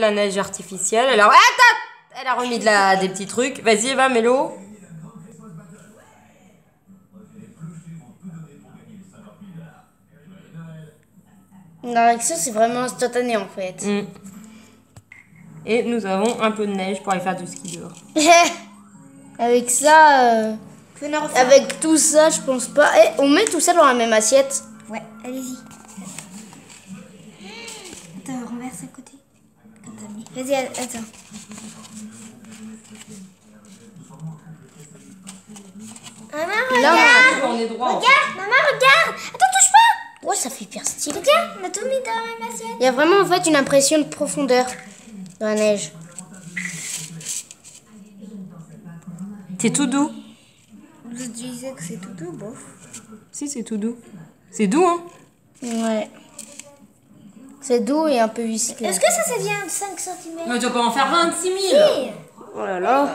La neige artificielle. Alors, attends Elle a remis de la, des petits trucs. Vas-y, Eva, Mélo. Non, avec ça, c'est vraiment instantané en fait. Mm. Et nous avons un peu de neige pour aller faire du ski dehors. avec ça, euh, avec tout ça, je pense pas. Eh, on met tout ça dans la même assiette. Ouais, allez-y. Attends, renverse à côté. Vas-y, attends. Maman, Là, regarde on est droit. Regarde, maman, regarde Attends, touche pas ouais, ça fait hyper stylé. Regarde, on a tout mis dans la même assiette. Il y a vraiment en fait une impression de profondeur dans la neige. C'est tout doux. Je disais que c'est tout doux, bof. Si, c'est tout doux. C'est doux, hein Ouais. C'est doux et un peu visqueux. Est-ce que ça, ça vient de 5 cm Mais tu vas pas en faire 26 000 Oh là là.